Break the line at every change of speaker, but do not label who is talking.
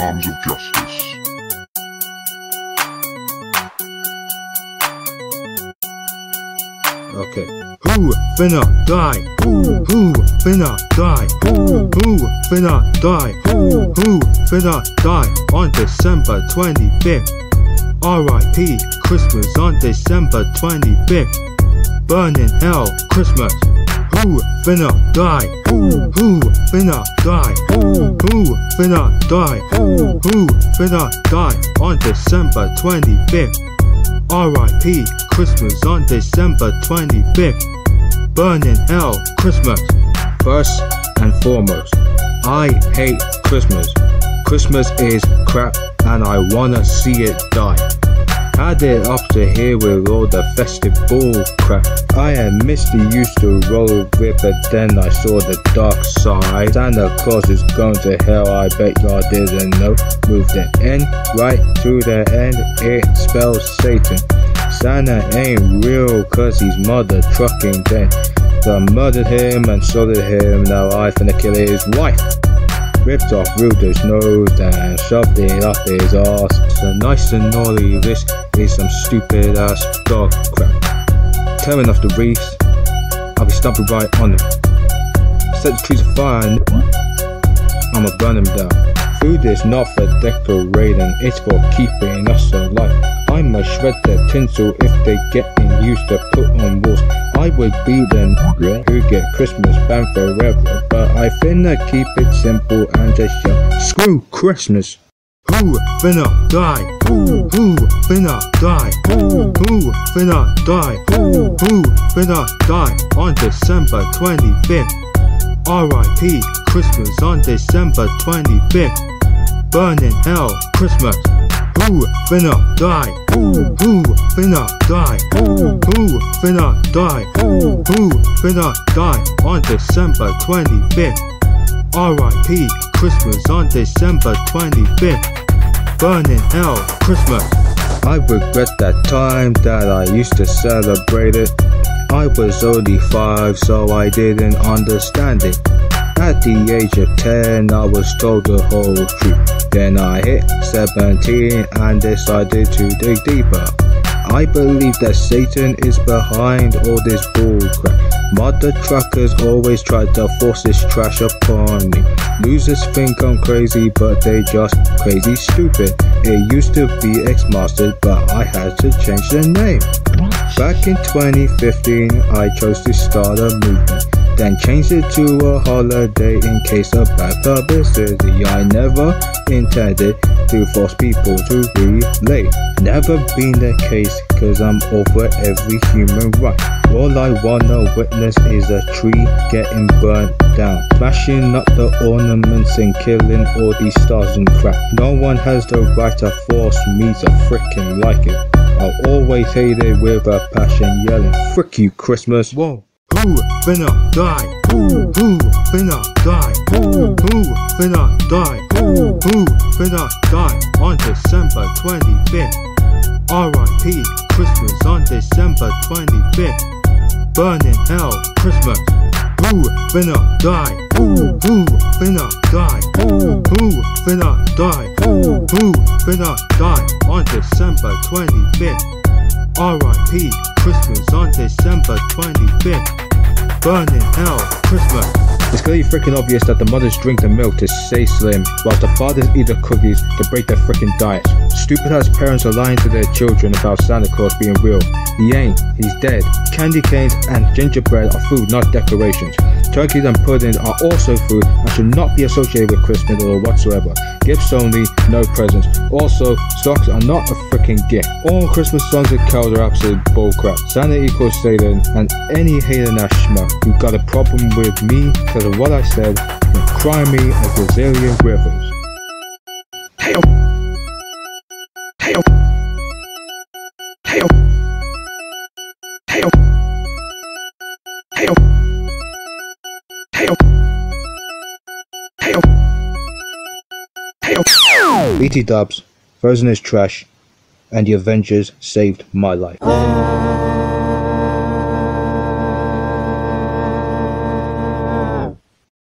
arms of justice.
Okay. Who finna die? Who who finna die? Who who finna die? Who who finna die on December 25th? R.I.P. Christmas on December 25th. Burning hell Christmas. Who finna die? Who who finna die? Who who finna die? Who who finna die on December 25th? R.I.P. Christmas on December 25th. Burning hell Christmas. First and foremost, I hate Christmas. Christmas is crap and I wanna see it die. It up to here with all the festive bull crap. I and Misty used to roll with but then I saw the dark side. Santa Claus is going to hell, I bet y'all didn't know. Move the N right to the end, it spells Satan. Santa ain't real cause he's mother trucking dead. So I murdered him and sold him, now I finna kill his wife ripped off Rudolph's nose and shoved it up his ass. So nice and naughty, this is some stupid ass dog crap. Tearing off the wreaths, I'll be stomping right on them. Set the trees afire and I'ma burn them down. Food is not for decorating, it's for keeping us alive. I'ma shred their tinsel if they getting used to put on walls. I would be the nigga who get Christmas banned forever, but I finna keep it simple and just yell, screw Christmas. Who finna die? Who who finna die? Who who finna die? Who who finna die on December 25th? R.I.P. Christmas on December 25th. Burning hell Christmas. Who finna die? Who who finna die? Who who finna die? Who who finna die on December 25th? R.I.P. Christmas on December 25th. Burning hell Christmas. I regret that time that I used to celebrate it. I was only five, so I didn't understand it. At the age of 10, I was told the whole truth. Then I hit 17 and decided to dig deeper. I believe that Satan is behind all this bullcrap. Mother truckers always try to force this trash upon me. Losers think I'm crazy, but they just crazy stupid. It used to be X-Mastered, but I had to change the name. Back in 2015, I chose to start a movement. Then change it to a holiday in case of bad publicity. I never intended to force people to relate. Never been the case, cause I'm over every human right. All I wanna witness is a tree getting burnt down. Smashing up the ornaments and killing all these stars and crap. No one has the right to force me to frickin' like it. I'll always hate it with a passion, yelling, frick you Christmas. Whoa. Who finna die? Who who finna die? Who who finna die? Who who finna die on December 25th? R.I.P. Christmas on December 25th. Burning hell Christmas. Who finna die? Who who finna die? Who who finna die? Who who finna die on December 25th? R.I.P. Christmas on December 25th. Burning hell Christmas. It's clearly freaking obvious that the mothers drink the milk to stay slim, whilst the fathers eat the cookies to break their freaking diets. Stupid ass parents are lying to their children about Santa Claus being real. He ain't, he's dead. Candy canes and gingerbread are food, not decorations. Turkeys and puddings are also food and should not be associated with Christmas or whatsoever. Gifts only, no presents. Also, stocks are not a freaking gift. All Christmas songs and carols are absolute bullcrap. Santa equals Satan, and any hater schmuck who got a problem with me because of what I said can cry me a gazillion rivers. Hail! Oh. BT dubs, Frozen is trash, and the Avengers saved my life.